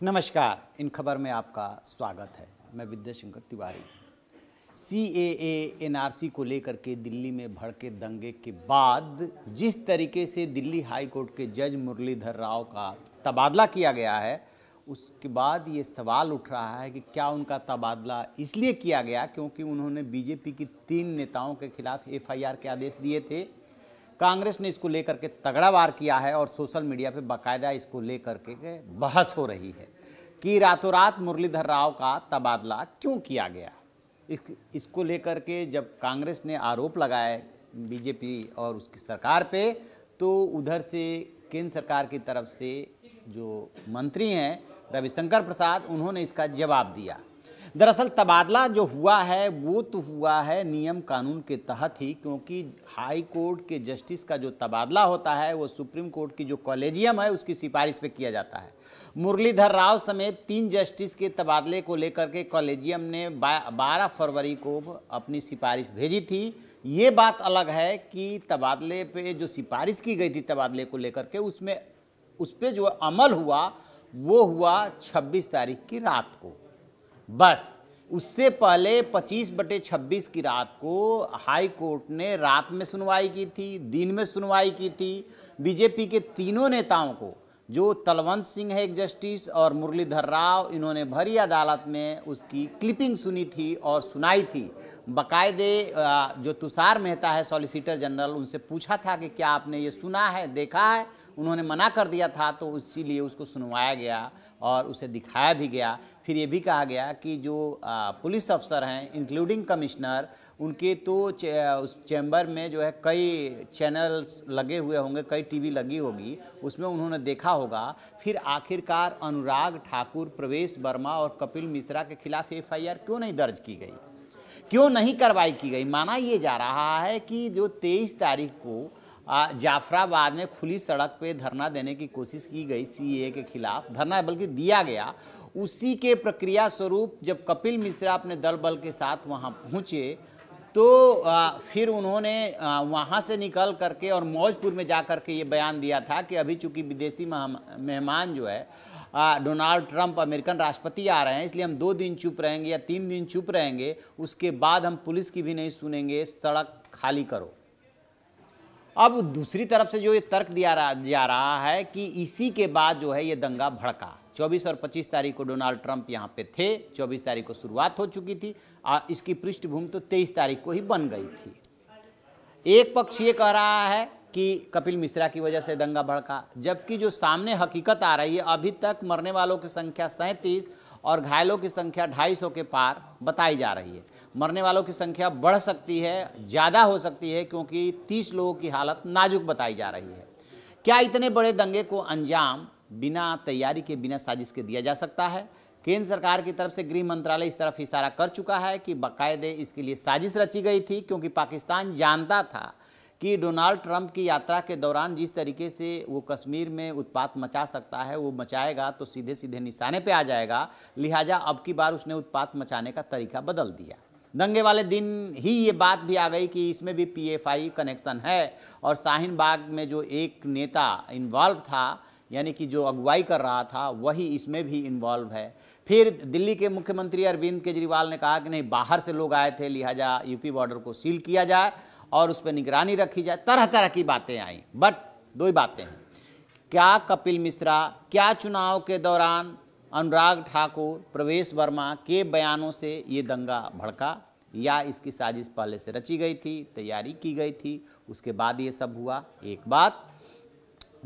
नमस्कार, इन खबर में आपका स्वागत है। मैं Vidyashankar Tiwari. C A A N R C को लेकर के दिल्ली में भड़के दंगे के बाद जिस तरीके से दिल्ली हाई कोर्ट के जज मुरलीधर राव का तबादला किया गया है, उसके बाद ये सवाल उठ रहा है कि क्या उनका तबादला इसलिए किया गया क्योंकि उन्होंने बीजेपी की तीन नेताओं के खिलाफ एफआईआर के आदेश दिए थे। कांग्रेस ने इसको लेकर के तगड़ा वार किया है और सोशल मीडिया पे बाकायदा इसको लेकर के बहस हो रही है कि रातों रात मुरलीधर राव का तबादला क्यों किया गया? इस, इसको लेकर के जब कांग्रेस ने आरोप लगाए बीजेपी और उसकी सरकार पे तो उधर से केंद्र सरकार की तरफ़ से जो मंत्री हैं रविशंकर प्रसाद, उन्होंने इसका जवाब दिया। दरअसल तबादला जो हुआ है, वो तो हुआ है नियम कानून के तहत ही, क्योंकि हाई कोर्ट के जस्टिस का जो तबादला होता है, वो सुप्रीम कोर्ट की जो कॉलेजियम है, उसकी सिफारिश पे किया जाता है। मुरलीधर राव समेत तीन जस्टिस के तबादले को लेकर के कॉलेजियम ने बारह फरवरी को अपनी सिफारिश भेजी थी। ये बात अलग है कि तबादले पे जो सिफारिश की गई थी तबादले को लेकर के, उसमें, उस पर जो अमल हुआ, वो हुआ 26 तारीख की रात को। बस, उससे पहले 25 बटे 26 की रात को हाई कोर्ट ने रात में सुनवाई की थी, दिन में सुनवाई की थी। बीजेपी के तीनों नेताओं को, जो तलवंत सिंह है एक जस्टिस और मुरलीधर राव, इन्होंने भरी अदालत में उसकी क्लिपिंग सुनी थी और सुनाई थी। बाकायदे जो तुषार मेहता है सॉलिसिटर जनरल, उनसे पूछा था कि क्या आपने ये सुना है, देखा है? उन्होंने मना कर दिया था तो इसीलिए उसको सुनवाया गया और उसे दिखाया भी गया। फिर ये भी कहा गया कि जो पुलिस अफसर हैं इंक्लूडिंग कमिश्नर उनके तो चे, उस चैम्बर में जो है कई चैनल्स लगे हुए होंगे कई टीवी लगी होगी उसमें उन्होंने देखा होगा। फिर आखिरकार अनुराग ठाकुर प्रवेश वर्मा और कपिल मिश्रा के खिलाफ एफआईआर क्यों नहीं दर्ज की गई? क्यों नहीं कार्रवाई की गई? माना ये जा रहा है कि जो तेईस तारीख को जाफराबाद में खुली सड़क पे धरना देने की कोशिश की गई सीए के खिलाफ। धरना बल्कि दिया गया। उसी के प्रक्रिया स्वरूप जब कपिल मिश्रा अपने दल बल के साथ वहाँ पहुँचे तो फिर उन्होंने वहाँ से निकल करके और मौजपुर में जा कर के ये बयान दिया था कि अभी चूँकि विदेशी मेहमान जो है डोनाल्ड ट्रंप अमेरिकन राष्ट्रपति आ रहे हैं, इसलिए हम दो दिन चुप रहेंगे या तीन दिन चुप रहेंगे, उसके बाद हम पुलिस की भी नहीं सुनेंगे, सड़क खाली करो। अब दूसरी तरफ़ से जो ये तर्क दिया रहा जा रहा है कि इसी के बाद जो है ये दंगा भड़का। 24 और 25 तारीख को डोनाल्ड ट्रंप यहाँ पे थे 24 तारीख को शुरुआत हो चुकी थी और इसकी पृष्ठभूमि तो 23 तारीख को ही बन गई थी। एक पक्ष ये कह रहा है कि कपिल मिश्रा की वजह से दंगा भड़का, जबकि जो सामने हकीकत आ रही है, अभी तक मरने वालों की संख्या सैंतीस और घायलों की संख्या 250 के पार बताई जा रही है। मरने वालों की संख्या बढ़ सकती है, ज़्यादा हो सकती है, क्योंकि 30 लोगों की हालत नाजुक बताई जा रही है। क्या इतने बड़े दंगे को अंजाम बिना तैयारी के, बिना साजिश के दिया जा सकता है? केंद्र सरकार की तरफ़ से गृह मंत्रालय इस तरफ़ इशारा कर चुका है कि बाकायदे इसके लिए साजिश रची गई थी, क्योंकि पाकिस्तान जानता था कि डोनाल्ड ट्रंप की यात्रा के दौरान जिस तरीके से वो कश्मीर में उत्पात मचा सकता है, वो मचाएगा तो सीधे सीधे निशाने पे आ जाएगा। लिहाजा अब की बार उसने उत्पात मचाने का तरीका बदल दिया। दंगे वाले दिन ही ये बात भी आ गई कि इसमें भी पीएफआई कनेक्शन है और शाहीन बाग में जो एक नेता इन्वॉल्व था, यानी कि जो अगुवाई कर रहा था, वही इसमें भी इन्वॉल्व है। फिर दिल्ली के मुख्यमंत्री अरविंद केजरीवाल ने कहा कि नहीं, बाहर से लोग आए थे, लिहाजा यूपी बॉर्डर को सील किया जाए। और उस पर निगरानी रखी जाए। तरह तरह की बातें आई, बट दो ही बातें हैं। क्या कपिल मिश्रा, क्या चुनाव के दौरान अनुराग ठाकुर, प्रवेश वर्मा के बयानों से ये दंगा भड़का या इसकी साजिश पहले से रची गई थी, तैयारी की गई थी, उसके बाद ये सब हुआ, एक बात।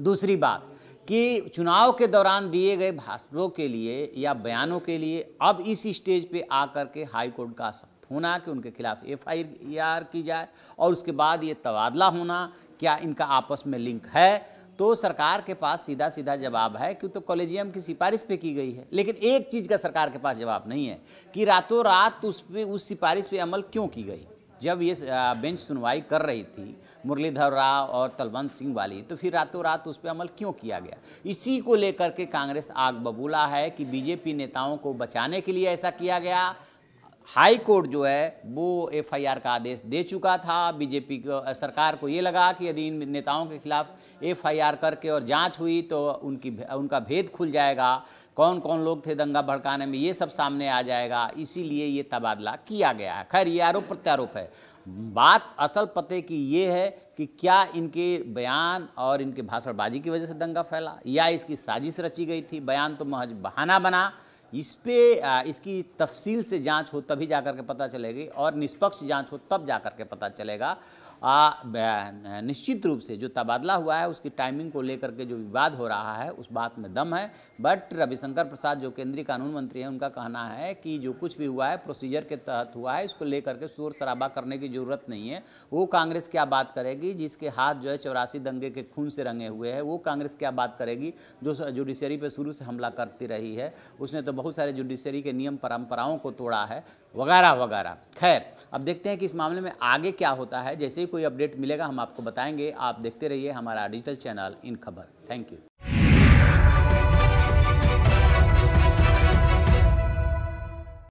दूसरी बात कि चुनाव के दौरान दिए गए भाषणों के लिए या बयानों के लिए अब इस स्टेज पे आकर के हाई कोर्ट का होना कि उनके खिलाफ एफ़ आई आर की जाए और उसके बाद ये तबादला होना, क्या इनका आपस में लिंक है? तो सरकार के पास सीधा सीधा जवाब है कि तो कॉलेजियम की सिफारिश पे की गई है। लेकिन एक चीज़ का सरकार के पास जवाब नहीं है कि रातों रात उस पर उस सिफारिश पे अमल क्यों की गई। जब ये बेंच सुनवाई कर रही थी मुरलीधर राव और तलवंत सिंह वाली तो फिर रातों रात उस पर अमल क्यों किया गया? इसी को लेकर के कांग्रेस आग बबूला है कि बीजेपी नेताओं को बचाने के लिए ऐसा किया गया हाई कोर्ट जो है, वो एफआईआर का आदेश दे चुका था। बीजेपी को, सरकार को ये लगा कि यदि इन नेताओं के खिलाफ एफआईआर करके और जाँच हुई तो उनकी, उनका भेद खुल जाएगा। कौन कौन लोग थे दंगा भड़काने में, ये सब सामने आ जाएगा। इसीलिए ये तबादला किया गया है। खैर, ये आरोप प्रत्यारोप है। बात, असल पते की ये है कि क्या इनके बयान और इनके भाषणबाजी की वजह से दंगा फैला, या इसकी साजिश रची गई थी? बयान तो महज बहाना बना। इस पे इसकी तफसील से जाँच हो तभी जा कर के पता चलेगी और निष्पक्ष जाँच हो तब जा कर के पता चलेगा। निश्चित रूप से जो तबादला हुआ है, उसकी टाइमिंग को लेकर के जो विवाद हो रहा है, उस बात में दम है। बट रविशंकर प्रसाद जो केंद्रीय कानून मंत्री हैं, उनका कहना है कि जो कुछ भी हुआ है प्रोसीजर के तहत हुआ है, इसको लेकर के शोर शराबा करने की ज़रूरत नहीं है। वो कांग्रेस क्या बात करेगी, जिसके हाथ जो है चौरासी दंगे के खून से रंगे हुए हैं, वो कांग्रेस क्या बात करेगी, जो जुडिशरी पर शुरू से हमला करती रही है। उसने तो बहुत सारे जुडिशरी के नियम परंपराओं को तोड़ा है। वगैरह वगैरह। खैर, अब देखते हैं कि इस मामले में आगे क्या होता है। जैसे ही कोई अपडेट मिलेगा, हम आपको बताएँगे। आप देखते रहिए हमारा डिजिटल चैनल इन खबर। Thank you